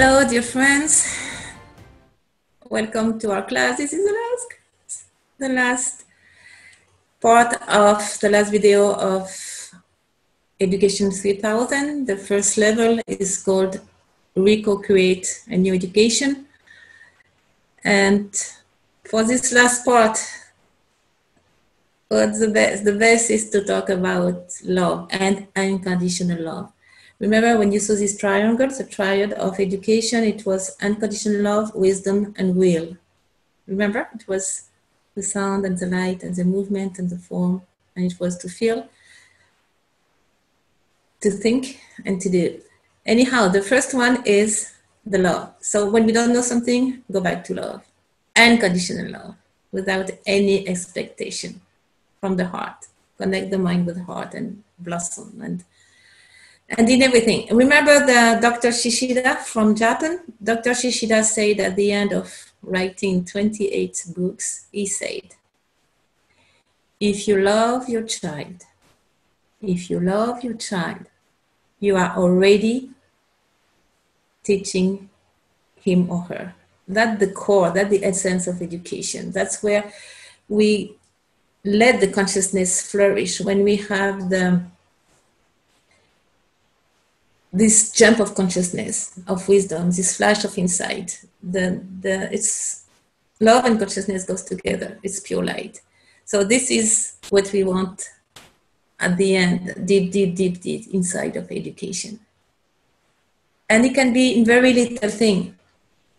Hello, dear friends. Welcome to our class. This is the last, the last part of the last video of Education 3000. The first level is called Recreate a New Education. And for this last part, what's the best? The best is to talk about love and unconditional love. Remember when you saw this triangle, the triad of education, it was unconditional love, wisdom, and will. Remember? It was the sound and the light and the movement and the form, and it was to feel, to think, and to do. Anyhow, the first one is the love. So when we don't know something, go back to love. Unconditional love, without any expectation from the heart. Connect the mind with the heart and blossom and and in everything. Remember the Dr. Shishida from Japan? Dr. Shishida said at the end of writing 28 books, he said, if you love your child, if you love your child, you are already teaching him or her. That's the core, that's the essence of education. That's where we let the consciousness flourish when we have the this jump of consciousness, of wisdom, this flash of insight. The, the, it's love and consciousness goes together. It's pure light. So this is what we want at the end, deep, deep, deep, deep inside of education. And it can be in very little thing.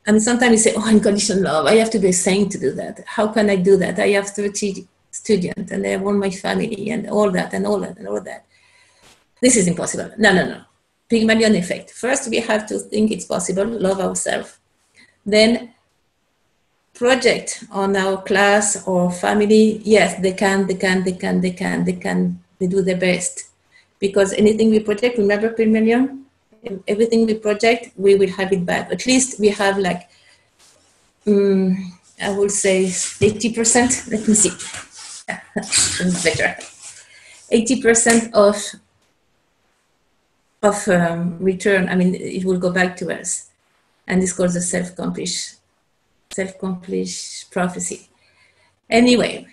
I mean, sometimes you say, oh, unconditional love. I have to be a saint to do that. How can I do that? I have 30 students and I have all my family and all that and all that and all that. This is impossible. No, no, no. Pygmalion effect. First, we have to think it's possible, love ourselves. Then, project on our class or family. Yes, they can, they can, they can, they can, they can, they do their best. Because anything we project, remember Pygmalion? Everything we project, we will have it back. At least we have like, um, I would say 80%. Let me see. better. 80% of of um, return, I mean, it will go back to us. And this called the self-accomplish, self-accomplish prophecy. Anyway,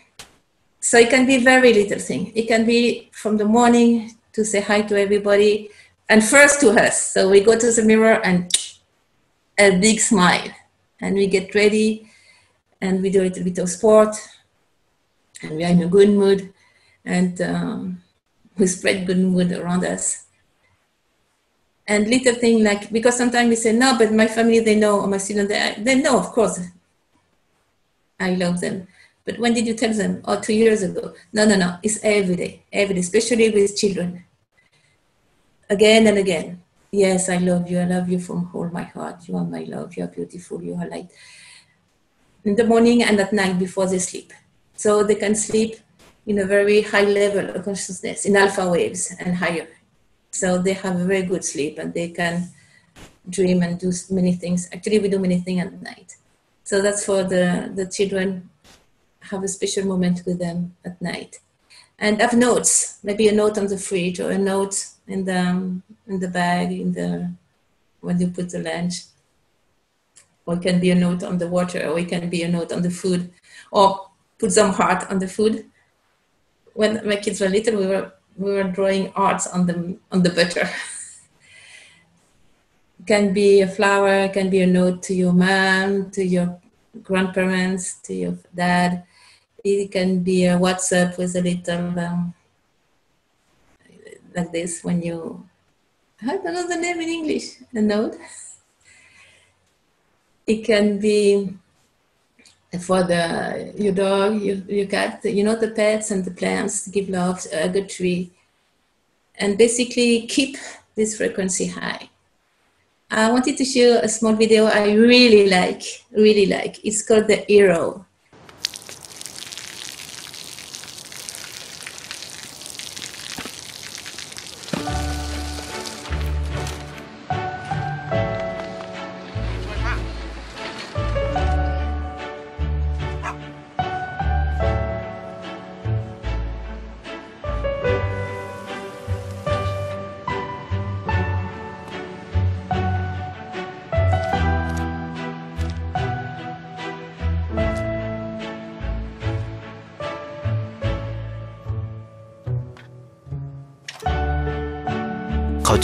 so it can be very little thing. It can be from the morning to say hi to everybody and first to us. So we go to the mirror and a big smile and we get ready and we do a little bit of sport and we are in a good mood and um, we spread good mood around us and little thing like because sometimes we say no but my family they know or my students they, they know of course i love them. But when did you tell them? Oh, two years ago. No no no it's every day every day especially with children. Again and again. Yes i love you i love you from all my heart. You are my love you are beautiful you are light. In the morning and at night before they sleep. So they can sleep in a very high level of consciousness in alpha waves and higher so they have a very good sleep and they can dream and do many things. Actually, we do many things at night. So that's for the, the children, have a special moment with them at night. And have notes, maybe a note on the fridge or a note in the, in the bag, in the, when you put the lunch. Or it can be a note on the water, or it can be a note on the food, or put some heart on the food. When my kids were little, we were we were drawing arts on the on the butter. can be a flower, can be a note to your mom, to your grandparents, to your dad. It can be a WhatsApp with a little um, like this when you I don't know the name in English. A note. It can be for the your dog, your, your cat, you know the pets and the plants give love, a good tree, and basically keep this frequency high. I wanted to show a small video I really like, really like. It's called the Hero.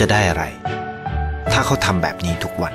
จะได้อะไร ถ้าเขาทำแบบนี้ทุกวัน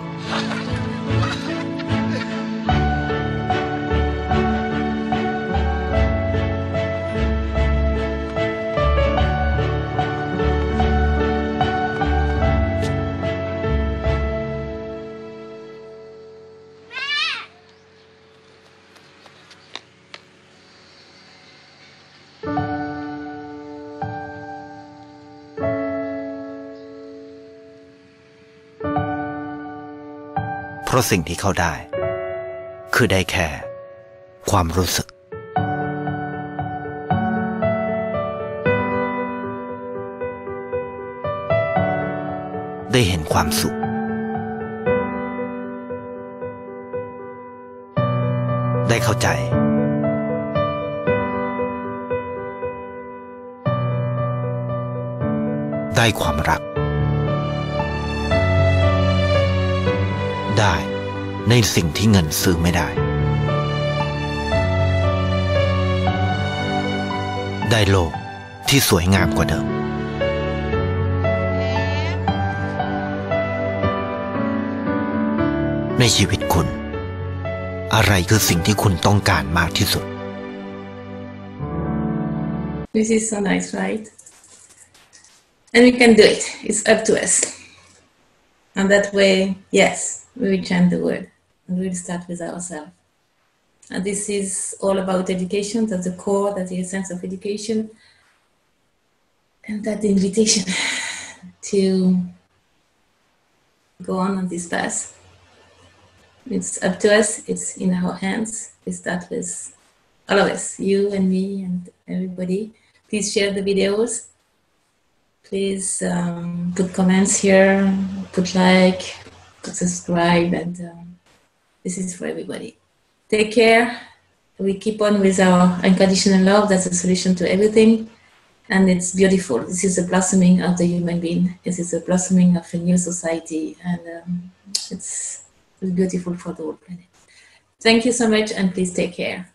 เพราะสิ่งที่เขาได้ คือได้แค่ ความรู้สึก ได้เห็นความสุข ได้เข้าใจ ได้ความรัก ได้ ในสิ่งที่เงินซื้อไม่ได้ ได้โลกที่สวยงามกว่าเดิม ในชีวิตคุณ อะไรคือสิ่งที่คุณต้องการมากที่สุด This is so nice, right? And we can do it. It's up to us. And that way, yes, we will change the world. And we'll start with ourselves. And this is all about education. That's the core, that's the essence of education. And that the invitation to go on on this path. It's up to us, it's in our hands. We start with all of us, you and me and everybody. Please share the videos. Please um, put comments here, put like, put subscribe, and um, this is for everybody. Take care. We keep on with our unconditional love. That's the solution to everything. And it's beautiful. This is the blossoming of the human being. This is the blossoming of a new society. And um, it's, it's beautiful for the whole planet. Thank you so much, and please take care.